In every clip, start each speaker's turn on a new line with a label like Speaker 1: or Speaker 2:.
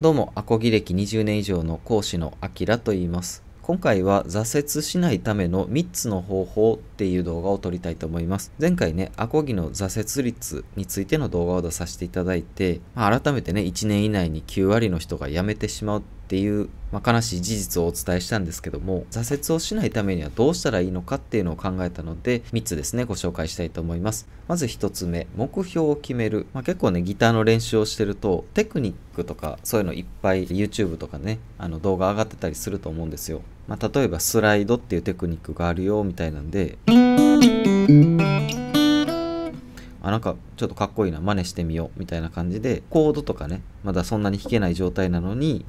Speaker 1: どうも、アコギ歴20年以上の講師のアキラと言います。今回は挫折しないための3つの方法っていう動画を撮りたいと思います。前回ね、アコギの挫折率についての動画を出させていただいて、まあ改めてね、1年以内に9割の人が辞めてしまうっていう、まあ、悲しい事実をお伝えしたんですけども、挫折をしないためにはどうしたらいいのかっていうのを考えたので、3つですね、ご紹介したいと思います。まず1つ目、目標を決める。まあ、結構ね、ギターの練習をしてると、テクニックとか、そういうのいっぱい YouTube とかね、あの動画上がってたりすると思うんですよ。まあ、例えばスライドっていうテクニックがあるよみたいなんで、あなんかちょっとかっこいいな真似してみようみたいな感じでコードとかねまだそんなに弾けない状態なのに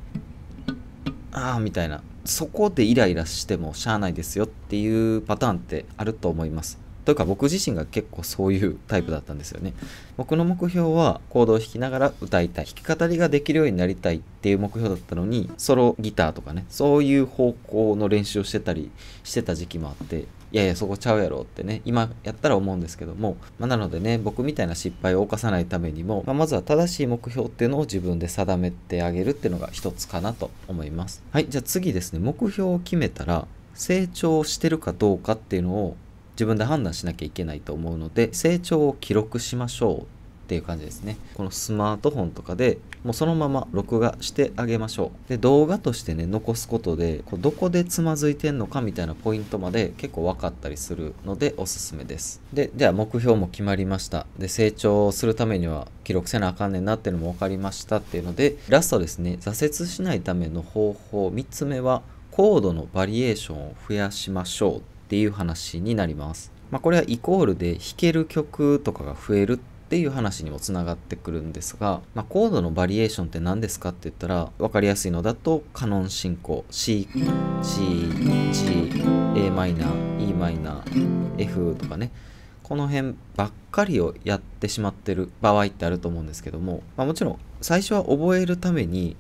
Speaker 1: ああみたいな。そこでイライラしてもしゃあないですよっていうパターンってあると思います。というか僕自身が結構そういうタイプだったんですよね。僕の目標はコードを弾きながら歌いたい。弾き語りができるようになりたいっていう目標だったのにソロギターとかねそういう方向の練習をしてたりしてた時期もあっていやいやそこちゃうやろってね今やったら思うんですけども、まあ、なのでね僕みたいな失敗を犯さないためにも、まあ、まずは正しい目標っていうのを自分で定めてあげるっていうのが一つかなと思います。はいじゃあ次ですね目標を決めたら成長してるかどうかっていうのを自分で判断しなきゃいけないと思うので成長を記録しましょうっていう感じですね。このスマートフォンとかでもうそのまま録画してあげましょう。で動画としてね残すことでこうどこでつまずいてんのかみたいなポイントまで結構分かったりするのでおすすめです。ででは目標も決まりました。で成長するためには記録せなあかんねんなっていうのも分かりましたっていうのでラストですね挫折しないための方法3つ目はコードのバリエーションを増やしましょうっていう話になります。まあ、これはイコールで弾ける曲とかが増えるっていう話にもつながってくるんですが、まあ、コードのバリエーションって何ですかって言ったら分かりやすいのだとカノン進行 CCGAmEmF とかね。この辺ばっかりをやってしまってる場合ってあると思うんですけども、まあ、もちろん最初は覚えるために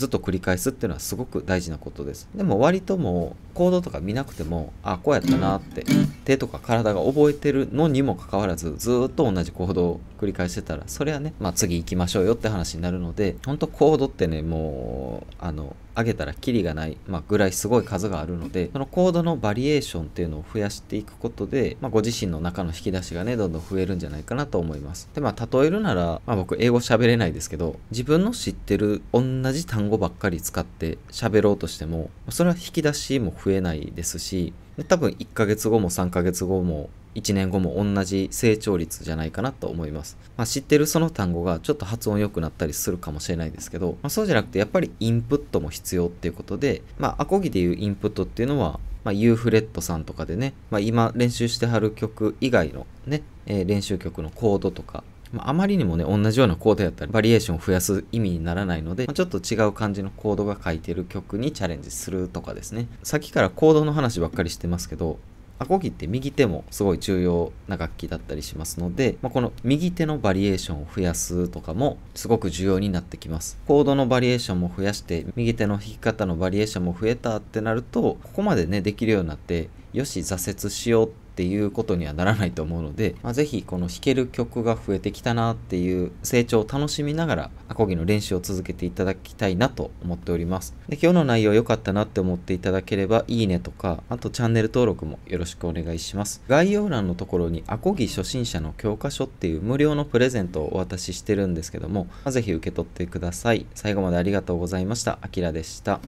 Speaker 1: ずっと繰り返すっていうのはすごく大事なことです。でも割ともうコードとか見なくてもあこうやったなって手とか体が覚えてるのにもかかわらずずっと同じ行動を繰り返してたらそれはね、まあ、次行きましょうよって話になるので本当コードってねもうあの上げたらキリがない、まあ、ぐらいすごい数があるのでそのコードのバリエーションっていうのを増やしていくことで、まあ、ご自身の中の引き出しがねどんどん増えるんじゃないかなと思います。でまあ例えるなら、まあ、僕英語喋れないですけど自分の知ってる同じ単語ばっかり使って喋ろうとしてもそれは引き出しも増えないですし多分1ヶ月後も3ヶ月後も1年後も同じ成長率じゃないかなと思います。まあ、知ってるその単語がちょっと発音良くなったりするかもしれないですけど、まあ、そうじゃなくてやっぱりインプットも必要っていうことで、まあ、アコギでいうインプットっていうのは、まあ、ユーフレットさんとかでね、まあ、今練習してはる曲以外のね、えー、練習曲のコードとか、まあ、あまりにもね、同じようなコードやったらバリエーションを増やす意味にならないので、まあ、ちょっと違う感じのコードが書いてる曲にチャレンジするとかですね。さっきからコードの話ばっかりしてますけど、アコギって右手もすごい重要な楽器だったりしますので、まあ、この右手のバリエーションを増やすとかもすごく重要になってきます。コードのバリエーションも増やして、右手の弾き方のバリエーションも増えたってなると、ここまでね、できるようになって、よし、挫折しようってっていうことにはならないと思うので、まあ、ぜひこの弾ける曲が増えてきたなっていう成長を楽しみながらアコギの練習を続けていただきたいなと思っております。で今日の内容良かったなって思っていただければいいねとかあとチャンネル登録もよろしくお願いします。概要欄のところにアコギ初心者の教科書っていう無料のプレゼントをお渡ししてるんですけども、まあ、ぜひ受け取ってください。最後までありがとうございました。あきらでした。